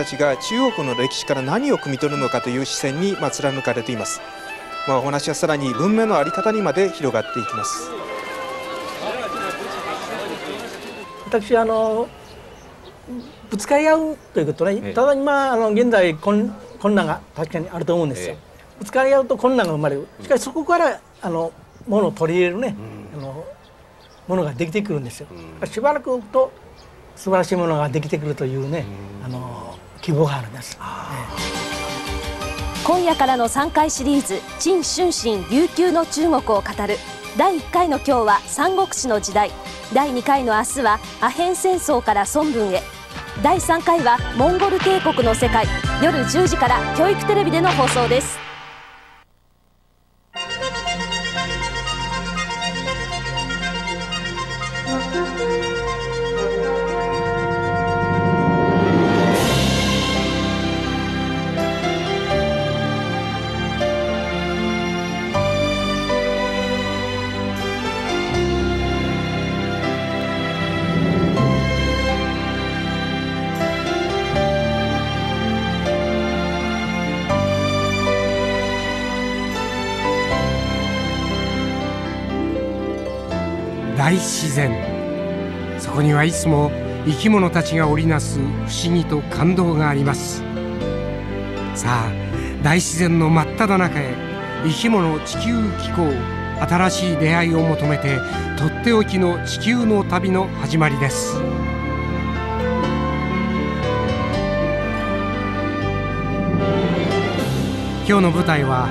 たちが中国の歴史から何を汲み取るのかという視線に、まあ、貫かれています、まあ、お話はさらに文明の在り方にまで広がっていきます。私あのぶつかり合うということね、ただ今あの現在困困難が確かにあると思うんですよ、ぶつかり合うと困難が生まれる。しかしそこからあのものを取り入れるね、あのものができてくるんですよ、しばらくと素晴らしいものができてくるというね、あの希望があるんです、今夜からの3回シリーズ「陳春心琉球の中国を語る」第1回の今日は三国志の時代。第2回の明日はアヘン戦争から孫文へ。第3回はモンゴル帝国の世界。夜10時から教育テレビでの放送です大自然。そこにはいつも生き物たちが織りなす不思議と感動があります。さあ大自然の真っ只中へ生き物地球気候新しい出会いを求めてとっておきの地球の旅の始まりです。今日の舞台は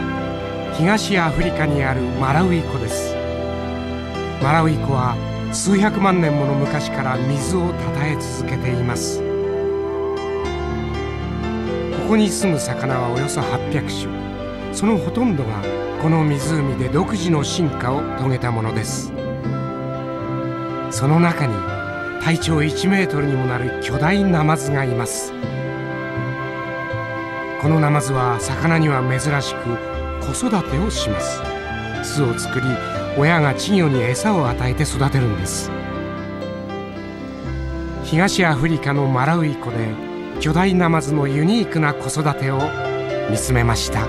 東アフリカにあるマラウイ湖です。マラウイ湖は数百万年もの昔から水をたたえ続けています。ここに住む魚はおよそ800種。そのほとんどがこの湖で独自の進化を遂げたものです。その中に体長1メートルにもなる巨大ナマズがいます。このナマズは魚には珍しく子育てをします。巣を作り親が稚魚に餌を与えて育てるんです。東アフリカのマラウイ湖で巨大ナマズのユニークな子育てを見つめました。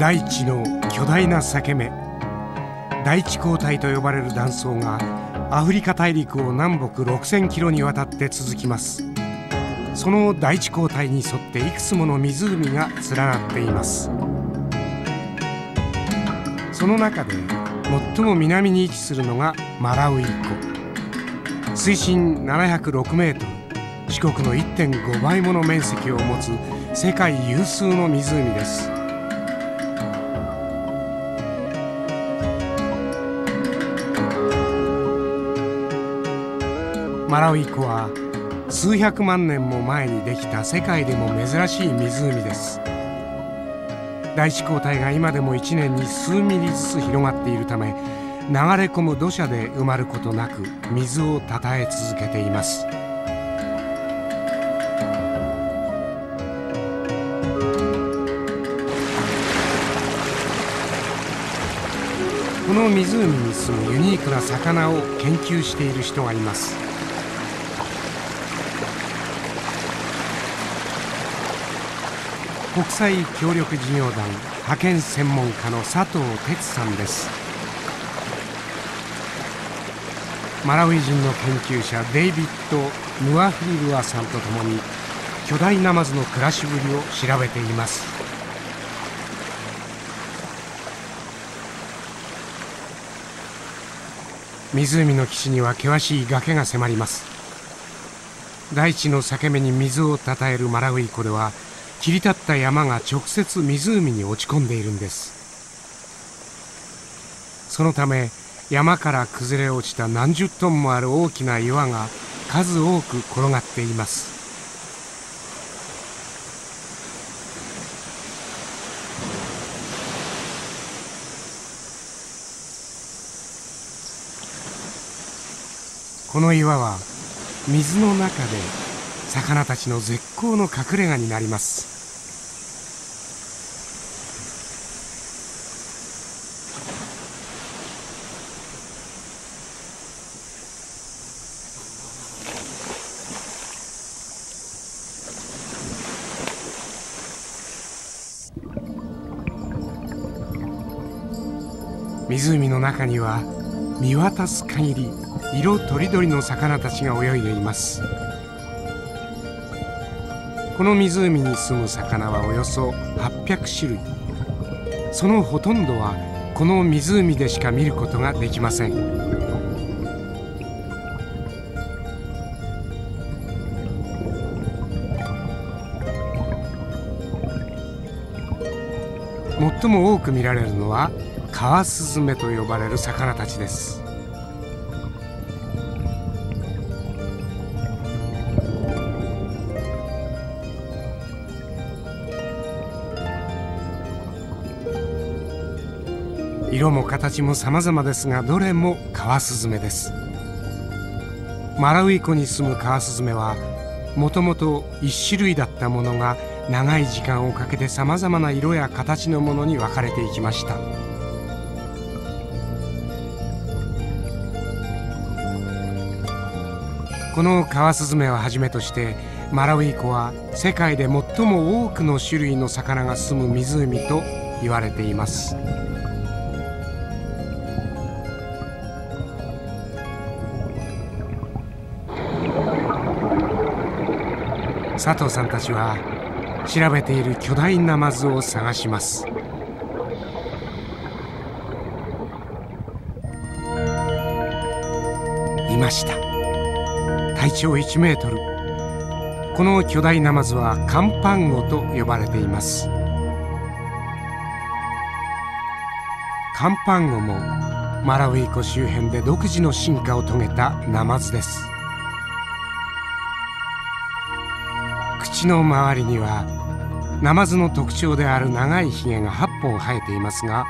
大地の巨大な裂け目大地交代と呼ばれる断層がアフリカ大陸を南北6000キロにわたって続きます。その大地交代に沿っていくつもの湖が連なっています。その中で最も南に位置するのがマラウイ湖。水深706メートル四国の1.5倍もの面積を持つ世界有数の湖です。マラウイ湖は数百万年も前にできた世界でも珍しい湖です。大地交代が今でも1年に数ミリずつ広がっているため流れ込む土砂で埋まることなく水をたたえ続けています。この湖に住むユニークな魚を研究している人がいます。国際協力事業団派遣専門家の佐藤哲さんです。マラウイ人の研究者デイビッド・ムアフリルアさんと共に巨大ナマズの暮らしぶりを調べています。湖の岸には険しい崖が迫ります。大地の裂け目に水をたたえるマラウイ湖では切り立った山が直接湖に落ち込んでいるんです。そのため山から崩れ落ちた何十トンもある大きな岩が数多く転がっています。この岩は水の中で魚たちの絶好の隠れ家になります湖の中には見渡す限り色とりどりの魚たちが泳いでいます。この湖に住む魚はおよそ800種類。そのほとんどはこの湖でしか見ることができません。最も多く見られるのはカワスズメと呼ばれる魚たちです。も形も様々ですがどれもカワスズメですマラウイ湖に住むカワスズメはもともと一種類だったものが長い時間をかけてさまざまな色や形のものに分かれていきましたこのカワスズメをはじめとしてマラウイ湖は世界で最も多くの種類の魚が住む湖と言われています。佐藤さんたちは調べている巨大ナマズを探します。いました。体長1メートル。この巨大ナマズはカンパンゴと呼ばれています。カンパンゴもマラウイ湖周辺で独自の進化を遂げたナマズです。口の周りにはナマズの特徴である長いヒゲが8本生えていますが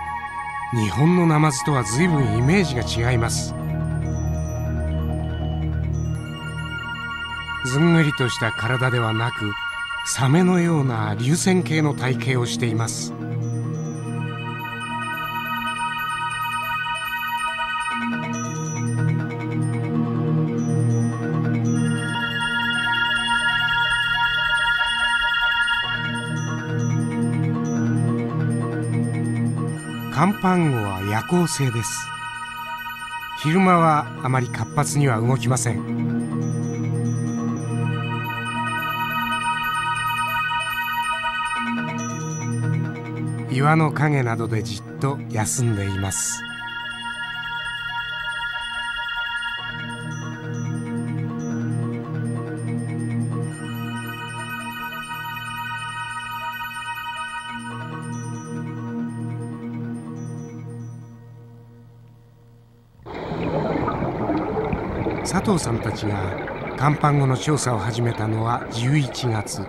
日本のナマズとは随分イメージが違います。ずんぐりとした体ではなくサメのような流線形の体型をしています。カンパンゴは夜行性です。昼間はあまり活発には動きません。岩の陰などでじっと休んでいます。佐藤さんたちが甲板後の調査を始めたのは11月。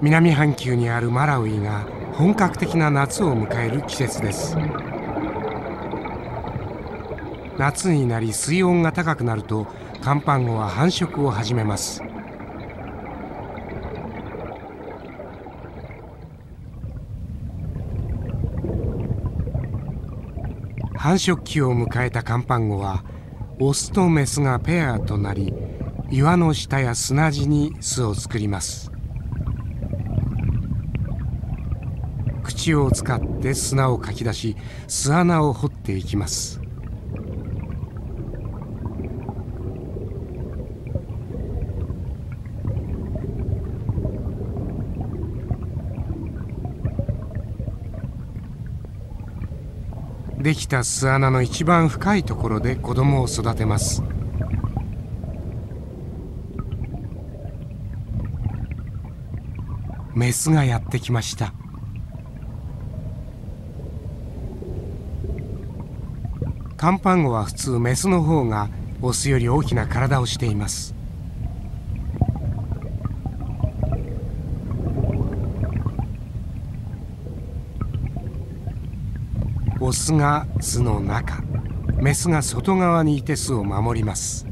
南半球にあるマラウイが本格的な夏を迎える季節です。夏になり水温が高くなると甲板後は繁殖を始めます。繁殖期を迎えた甲板後はオスとメスがペアとなり岩の下や砂地に巣を作ります。口を使って砂をかき出し巣穴を掘っていきます。できた巣穴の一番深いところで子供を育てます。メスがやってきました。カンパンゴは普通メスの方がオスより大きな体をしています。オスが巣の中メスが外側にいて巣を守ります。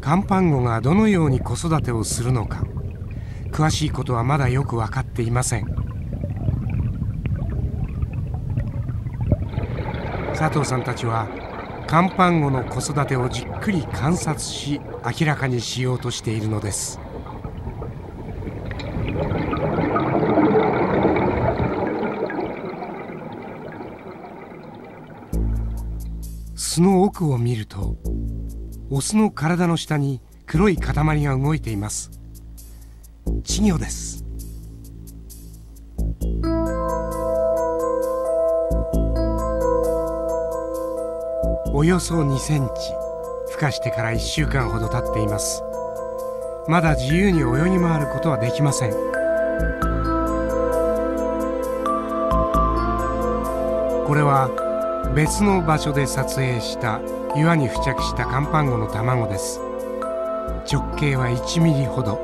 カンパンゴがどのように子育てをするのか詳しいことはまだよく分かっていません。佐藤さんたちはカンパンゴの子育てをじっくり観察し明らかにしようとしているのです。奥を見るとオスの体の下に黒い塊が動いています。稚魚です。およそ2センチ孵化してから1週間ほど経っています。まだ自由に泳ぎ回ることはできません。これは別の場所で撮影した岩に付着したカンパンゴの卵です。直径は1ミリほど。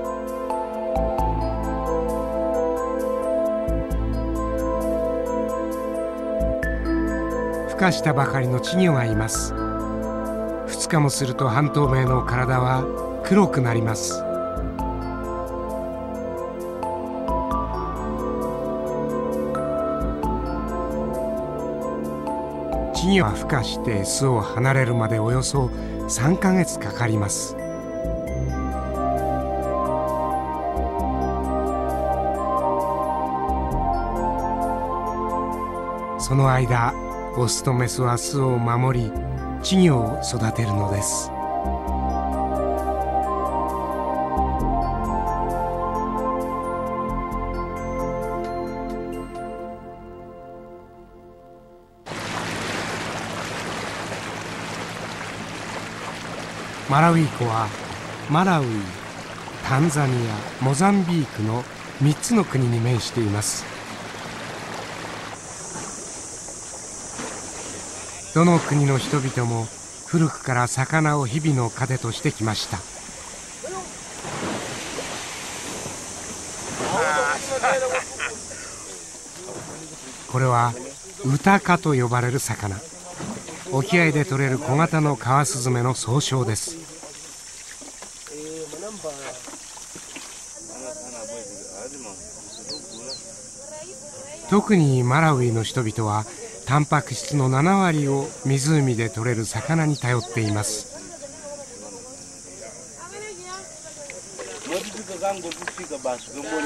孵化したばかりの稚魚がいます。2日もすると半透明の体は黒くなります。には孵化して巣を離れるまでおよそ3ヶ月かかります。その間オスとメスは巣を守り稚魚を育てるのです。マラウイ湖はマラウイタンザニアモザンビークの3つの国に面しています。どの国の人々も古くから魚を日々の糧としてきました。これはウタカと呼ばれる魚。沖合で取れる小型のカワスズメの総称です。特にマラウイの人々はタンパク質の7割を湖で取れる魚に頼っています。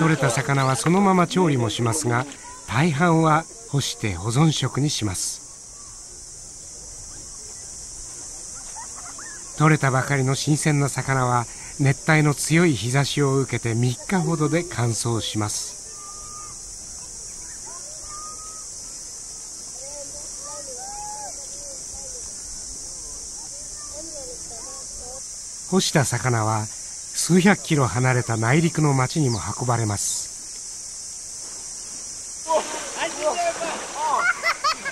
取れた魚はそのまま調理もしますが大半は干して保存食にします。取れたばかりの新鮮な魚は熱帯の強い日差しを受けて3日ほどで乾燥します。干した魚は数百キロ離れた内陸の町にも運ばれます。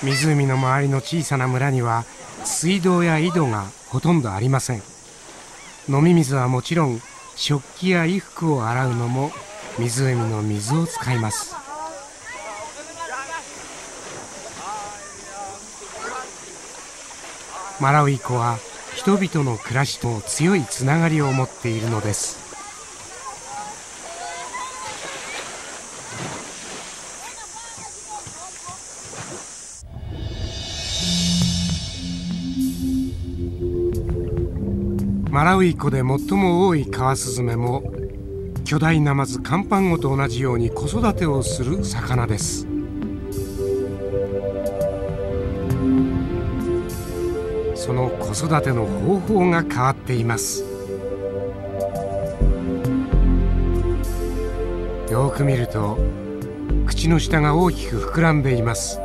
湖の周りの小さな村には水道や井戸がほとんどありません。飲み水はもちろん食器や衣服を洗うのも湖の水を使います。マラウイ湖は人々の暮らしと強いつながりを持っているのです。マラウイ湖で最も多いカワスズメも巨大ナマズカンパンゴと同じように子育てをする魚です。その子育ての方法が変わっています。よく見ると口の下が大きく膨らんでいます。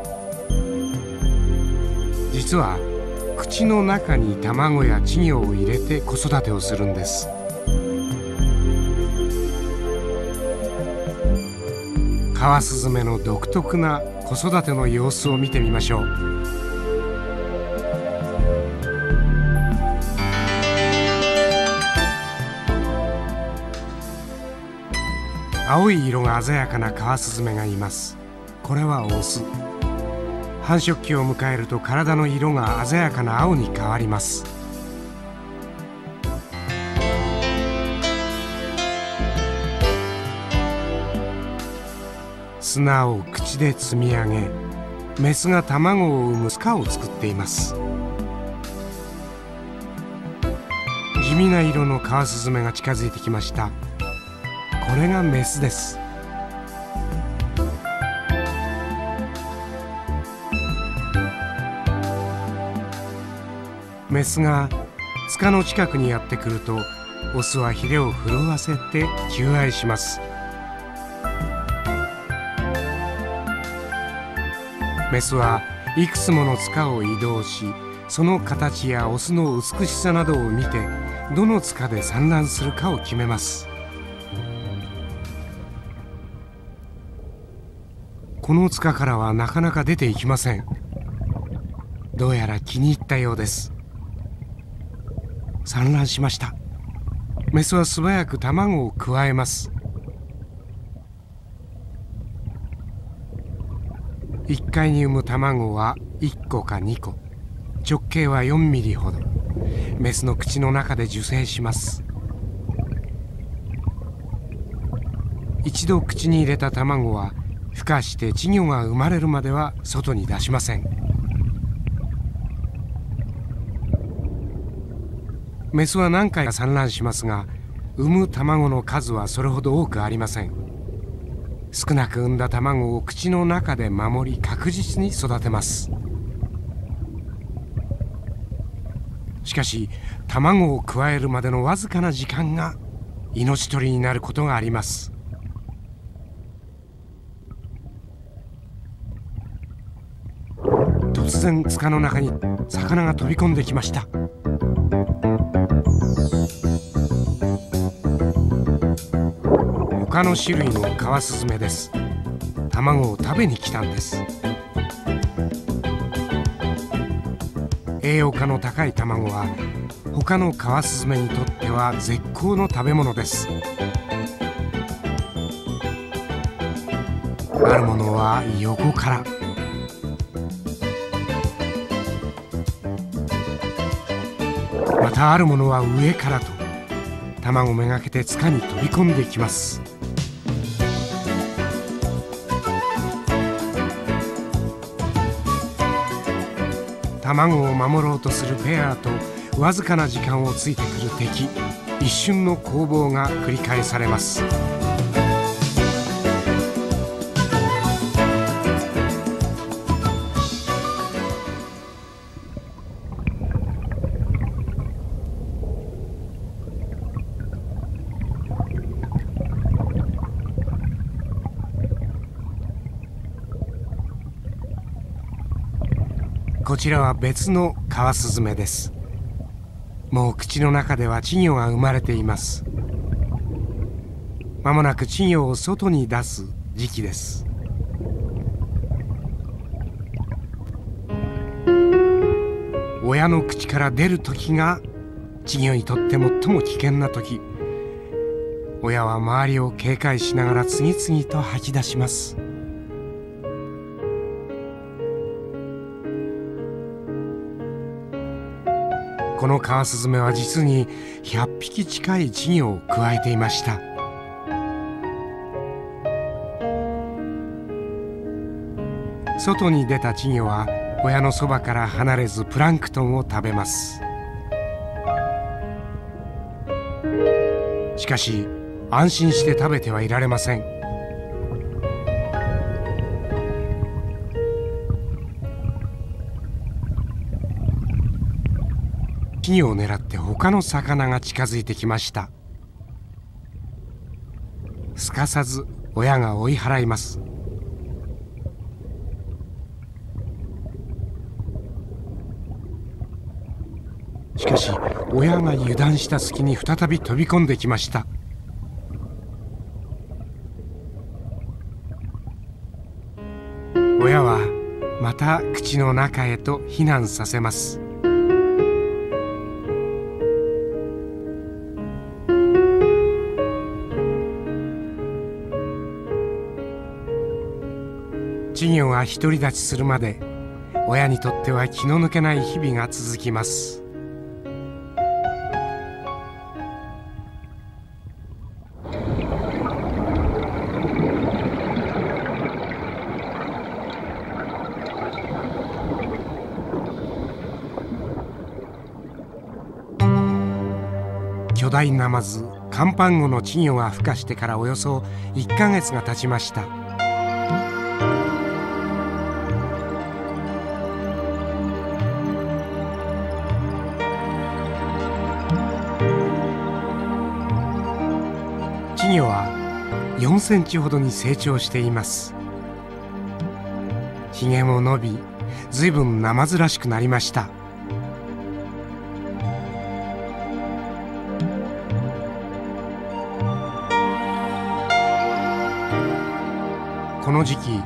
実は口の中に卵や稚魚を入れて子育てをするんです。カワスズメの独特な子育ての様子を見てみましょう。青い色が鮮やかなカワスズメがいます。これはオス。繁殖期を迎えると体の色が鮮やかな青に変わります。砂を口で積み上げメスが卵を産む巣を作っています。地味な色のカワスズメが近づいてきました。これがメスです。メスが塚の近くにやってくるとオスはヒレを震わせて求愛します。メスはいくつもの塚を移動しその形やオスの美しさなどを見てどの塚で産卵するかを決めます。この塚からはなかなか出ていきません。どうやら気に入ったようです。産卵しました。メスは素早く卵をくわえます。1回に産む卵は1個か2個。直径は4ミリほど。メスの口の中で受精します。一度口に入れた卵は孵化して稚魚が生まれるまでは外に出しません。メスは何回か産卵しますが産む卵の数はそれほど多くありません。少なく産んだ卵を口の中で守り確実に育てます。しかし卵をくわえるまでのわずかな時間が命取りになることがあります。突然塚の中に魚が飛び込んできました。他の種類のカワスズメです。卵を食べに来たんです。栄養価の高い卵は他のカワスズメにとっては絶好の食べ物です。あるものは横から。たあるものは上からと卵めがけて塚に飛び込んできます。卵を守ろうとするペアとわずかな時間をついてくる敵。一瞬の攻防が繰り返されます。こちらは別のカワスズメです。もう口の中では稚魚が生まれています。まもなく稚魚を外に出す時期です。親の口から出る時が稚魚にとって最も危険な時。親は周りを警戒しながら次々と吐き出します。このカワスズメは実に100匹近い稚魚をくわえていました。外に出た稚魚は親のそばから離れずプランクトンを食べます。しかし安心して食べてはいられません。稚魚を狙って他の魚が近づいてきました。すかさず親が追い払います。しかし親が油断した隙に再び飛び込んできました。親はまた口の中へと避難させます。稚魚が独り立ちするまで親にとっては気の抜けない日々が続きます。巨大ナマズカンパンゴの稚魚が孵化してからおよそ1ヶ月が経ちました。4センチほどに成長しています。ひげも伸びずいぶんナマズらしくなりました。この時期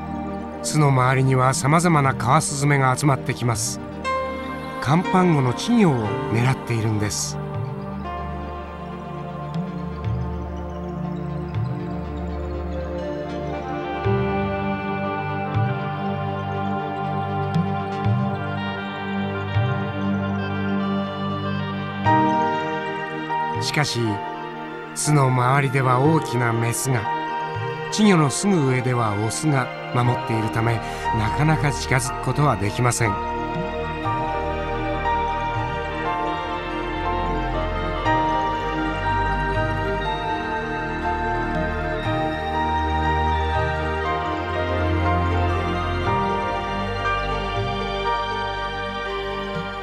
巣の周りにはさまざまなカワスズメが集まってきます。カンパンゴの稚魚を狙っているんです。かし巣の周りでは大きなメスが稚魚のすぐ上ではオスが守っているためなかなか近づくことはできません。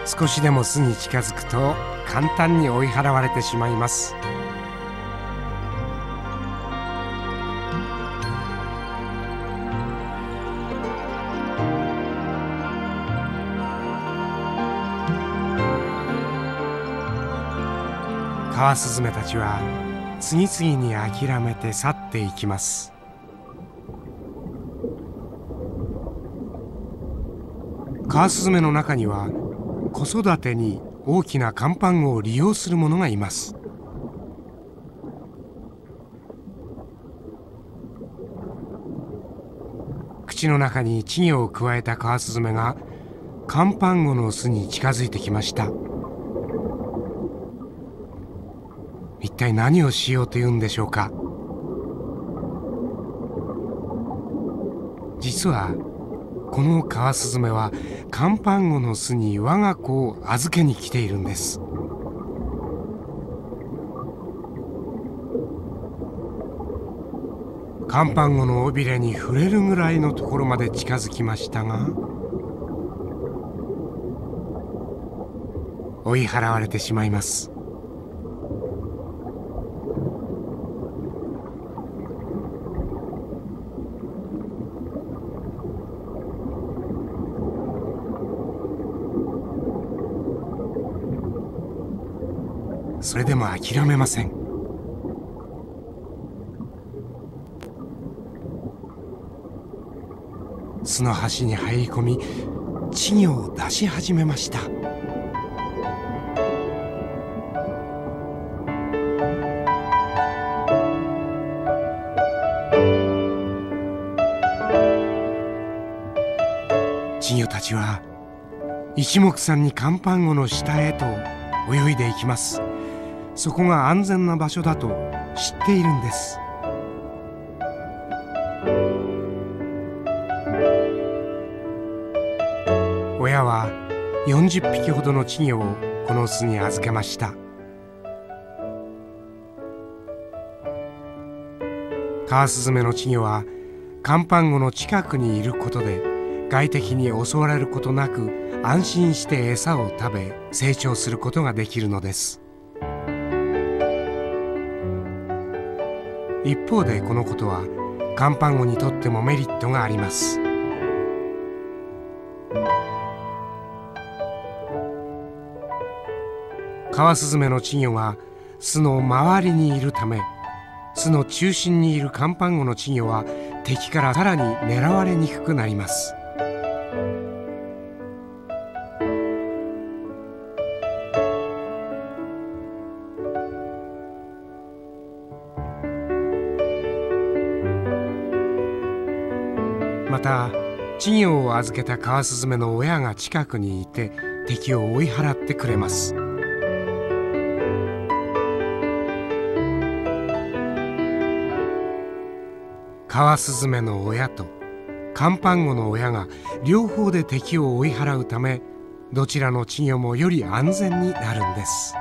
少しでも巣に近づくと簡単に追い払われてしまいます。カワスズメたちは次々に諦めて去っていきます。カワスズメの中には子育てに大きな甲板を利用する者がいます。口の中に稚魚をくわえたカワスズメが甲板魚の巣に近づいてきました。一体何をしようというんでしょうか。実はこのカワスズメはカンパンゴの巣に我が子を預けに来ているんです。カンパンゴの尾びれに触れるぐらいのところまで近づきましたが追い払われてしまいます。それでも諦めません。巣の端に入り込み稚魚を出し始めました。稚魚たちは一目散に甲板魚の下へと泳いでいきます。そこが安全な場所だと知っているんです。親は40匹ほどの稚魚をこの巣に預けました。カワスズメの稚魚は甲板魚の近くにいることで外敵に襲われることなく安心して餌を食べ成長することができるのです。一方でこのことは甲板魚にとってもメリットがあります。カワスズメの稚魚は巣の周りにいるため巣の中心にいるカンパンゴの稚魚は敵からさらに狙われにくくなります。稚魚を預けたカワスズメの親が近くにいて敵を追い払ってくれます。カワスズメの親とカンパンゴの親が両方で敵を追い払うためどちらの稚魚もより安全になるんです。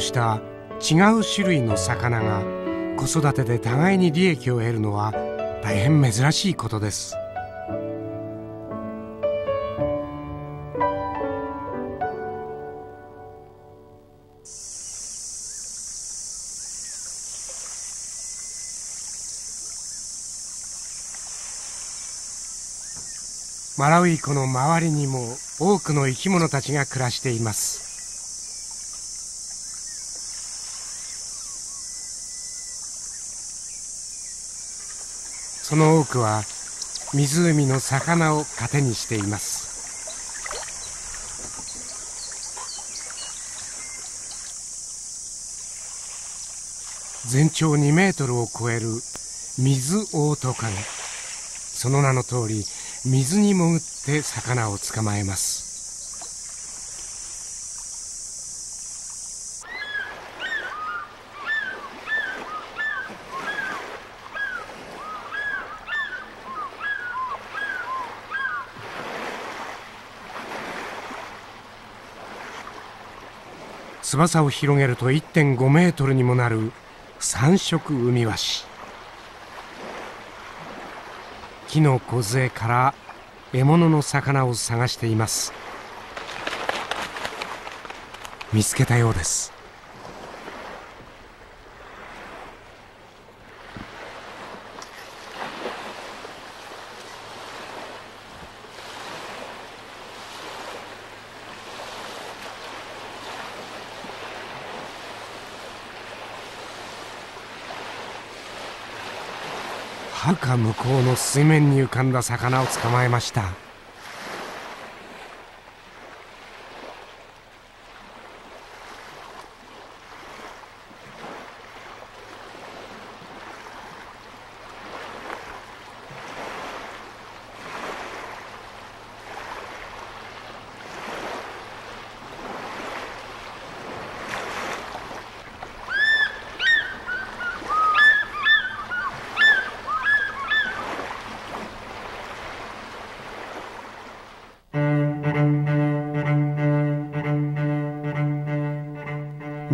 した違う種類の魚が子育てで互いに利益を得るのは大変珍しいことです。マラウイ湖の周りにも多くの生き物たちが暮らしています。その多くは湖の魚を糧にしています。全長2メートルを超える水オオトカゲその名の通り水に潜って魚を捕まえます。翼を広げると1.5メートルにもなる三色海ワシ木の梢から獲物の魚を探しています。見つけたようです。はるか向こうの水面に浮かんだ魚を捕まえました。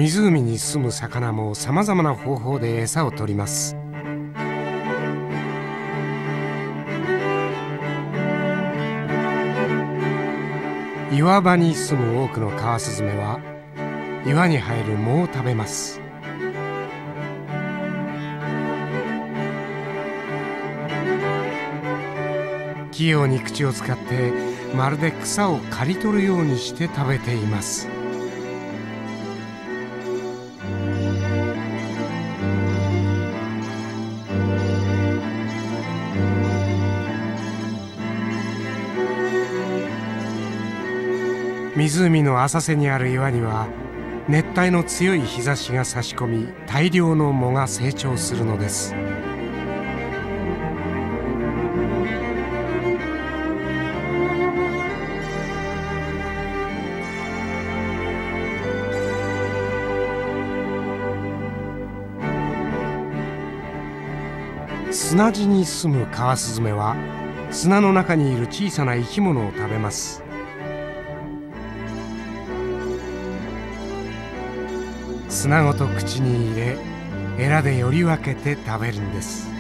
湖に住む魚もさまざまな方法で餌を取ります。岩場に住む多くのカワスズメは岩に生える藻を食べます。器用に口を使ってまるで草を刈り取るようにして食べています。湖の浅瀬にある岩には熱帯の強い日差しが差し込み大量の藻が成長するのです。砂地に住むカワスズメは砂の中にいる小さな生き物を食べます。砂ごと口に入れエラでより分けて食べるんです。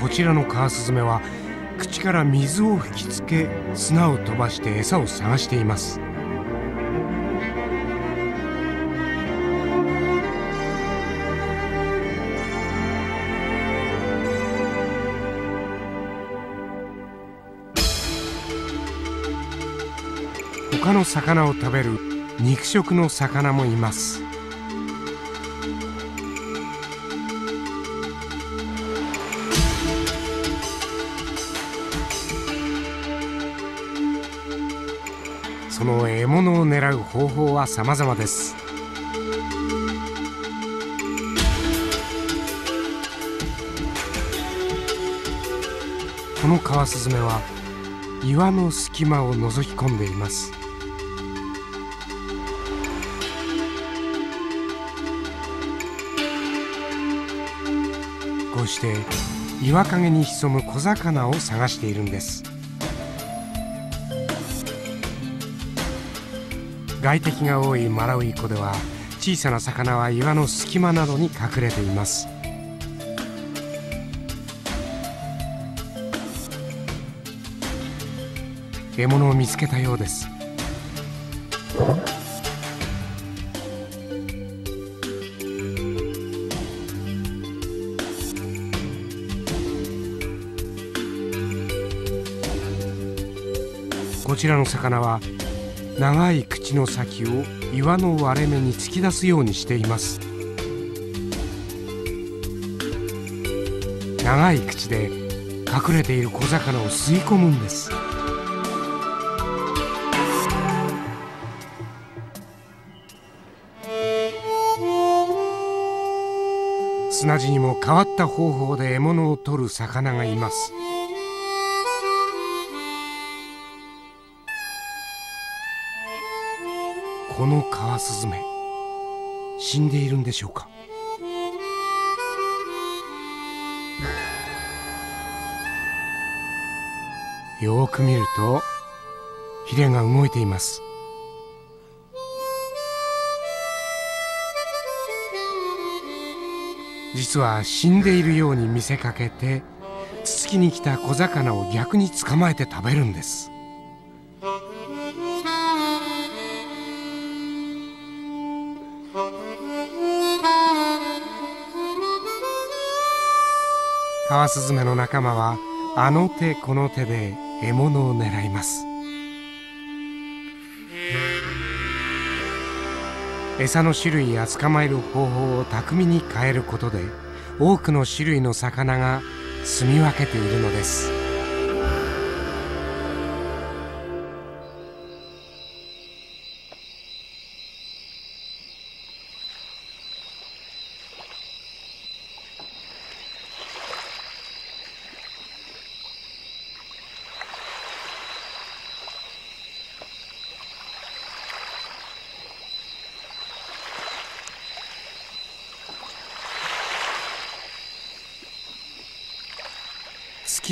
こちらのカワスズメは口から水を吹きつけ砂を飛ばして餌を探しています。他の魚を食べる肉食の魚もいます。その獲物を狙う方法は様々です。このカワスズメは岩の隙間を覗き込んでいます。して岩陰に潜む小魚を探しているんです。外敵が多いマラウイ湖では小さな魚は岩の隙間などに隠れています。獲物を見つけたようです。ちらの魚は長い口の先を岩の割れ目に突き出すようにしています。長い口で隠れている小魚を吸い込むんです。砂地にも変わった方法で獲物を取る魚がいます。このカワスズメ死んでいるんでしょうか？よく見るとヒレが動いています。実は死んでいるように見せかけてつつきに来た小魚を逆に捕まえて食べるんです。カワスズメの仲間はあの手この手で獲物を狙います。餌の種類や捕まえる方法を巧みに変えることで多くの種類の魚が住み分けているのです。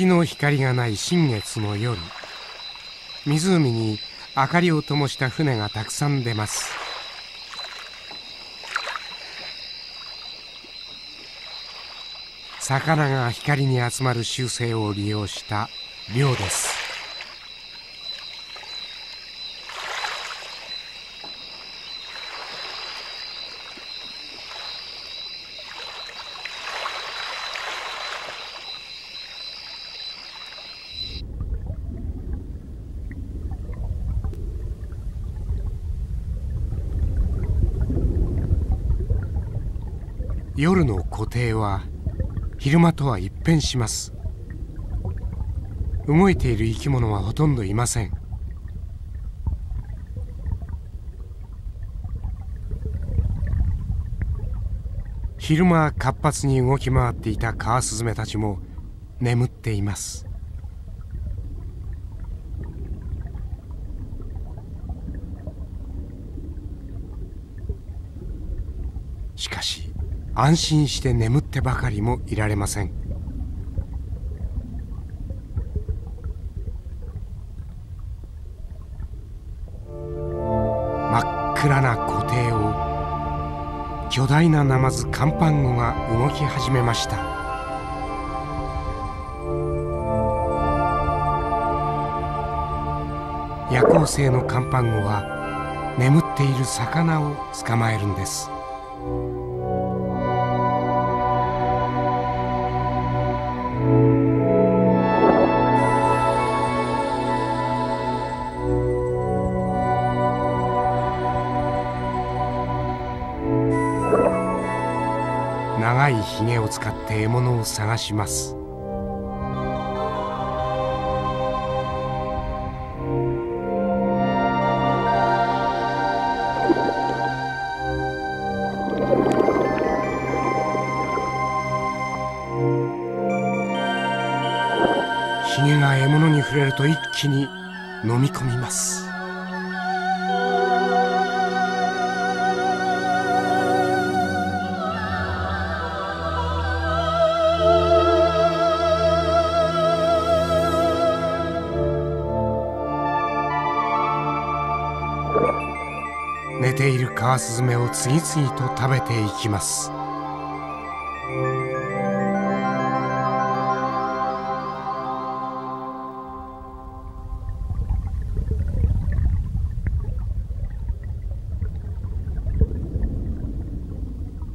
の光がない新月の夜湖に明かりを灯した船がたくさん出ます。魚が光に集まる習性を利用した漁です。夜の固定は昼間とは一変します。動いている生き物はほとんどいません。昼間活発に動き回っていたカワスズメたちも眠っていますしかし安心して眠ってばかりもいられません。真っ暗な湖底を巨大なナマズカンパンゴが動き始めました。夜行性のカンパンゴは眠っている魚を捕まえるんです。長いひげを使って獲物を探します。ひげが獲物に触れると一気に飲み込みます。カスズメを次々と食べていきます。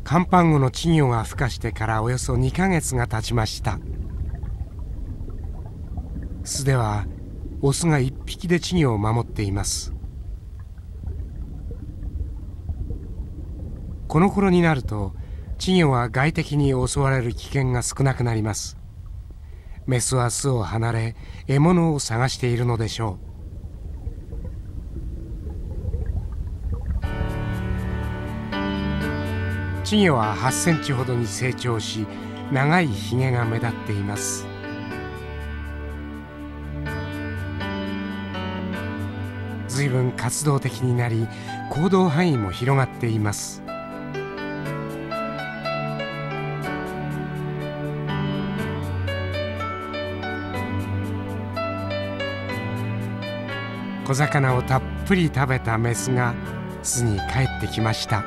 カンパンゴの稚魚が孵化してからおよそ2ヶ月が経ちました。巣ではオスが一匹で稚魚を守っています。この頃になると稚魚は外敵に襲われる危険が少なくなります。メスは巣を離れ獲物を探しているのでしょう。稚魚は8センチほどに成長し長いひげが目立っています。随分活動的になり行動範囲も広がっています。小魚をたっぷり食べたメスが巣に帰ってきました。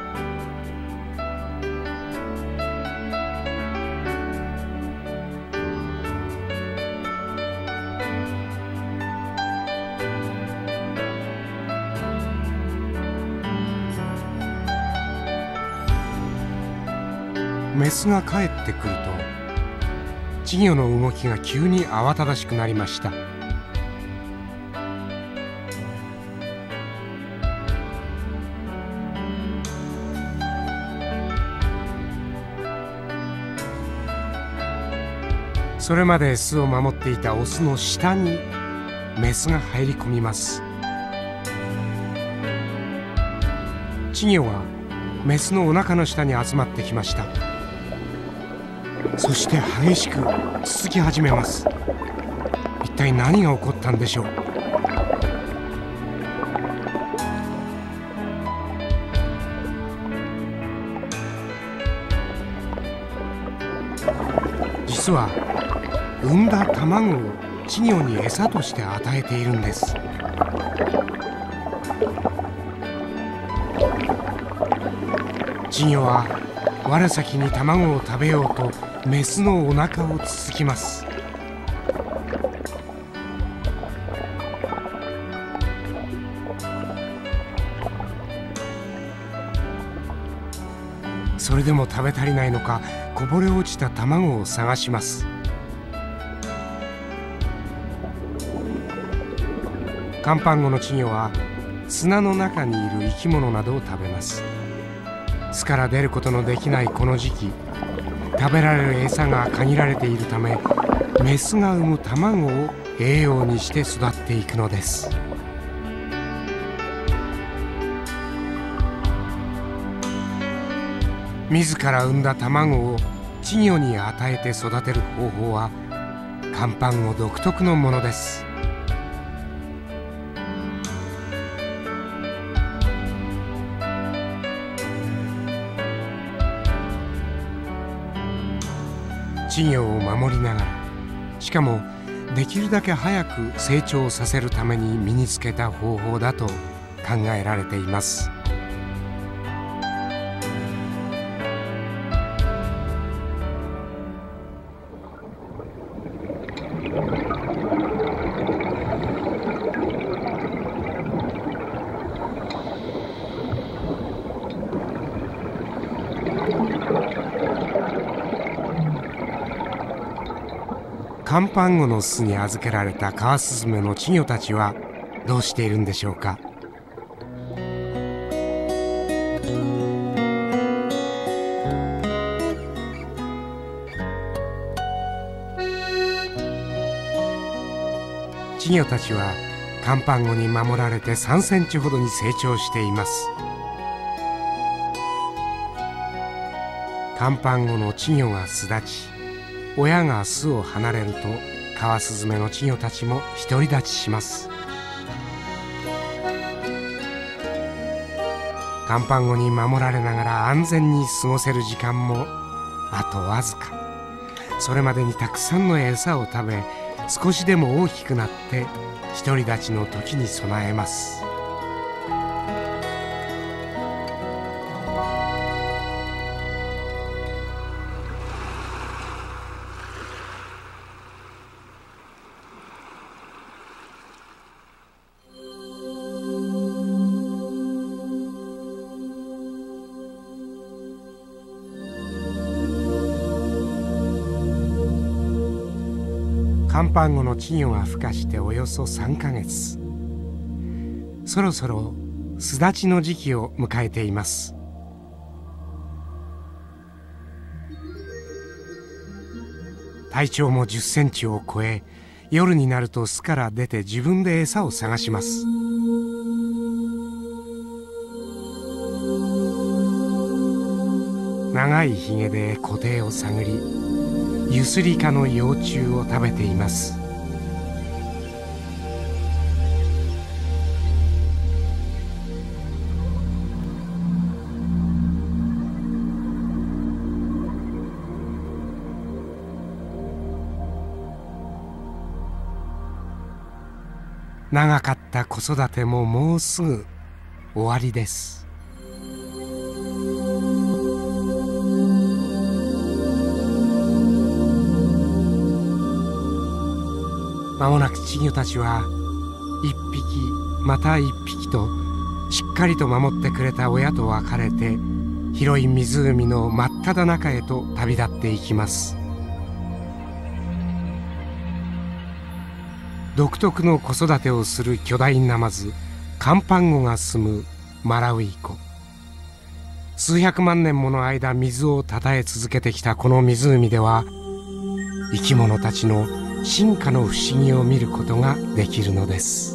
メスが帰ってくると稚魚の動きが急に慌ただしくなりました。それまで巣を守っていたオスの下にメスが入り込みます稚魚はメスのお腹の下に集まってきましたそして激しくつつき始めます一体何が起こったんでしょう実は産んだ卵を稚魚に餌として与えているんです。稚魚は我先に卵を食べようとメスのお腹をつつきます。それでも食べ足りないのかこぼれ落ちた卵を探します。カンパンゴの稚魚は砂の中にいる生き物などを食べます。巣から出ることのできないこの時期食べられる餌が限られているためメスが産む卵を栄養にして育っていくのです。自ら産んだ卵を稚魚に与えて育てる方法はカンパンゴ独特のものです。稚魚を守りながらしかもできるだけ早く成長させるために身につけた方法だと考えられています。カンパンゴの巣に預けられたカワスズメの稚魚たちはどうしているんでしょうか？稚魚たちはカンパンゴに守られて3センチほどに成長しています。カンパンゴの稚魚が巣立ち親が巣を離れるとカワスズメの稚魚たちも独り立ちします。カンパンゴに守られながら安全に過ごせる時間もあとわずか。それまでにたくさんの餌を食べ少しでも大きくなって独り立ちの時に備えます。パンゴの稚魚が孵化しておよそ3ヶ月。そろそろ巣立ちの時期を迎えています。体長も10センチを超え夜になると巣から出て自分で餌を探します。長いひげで湖底を探りユスリカの幼虫を食べています。長かった子育てももうすぐ終わりです。まもなく稚魚たちは一匹また一匹としっかりと守ってくれた親と別れて広い湖の真っ只中へと旅立っていきます。独特の子育てをする巨大ナマズカンパンゴが住むマラウイ湖。数百万年もの間水をたたえ続けてきたこの湖では生き物たちの進化の不思議を見ることができるのです。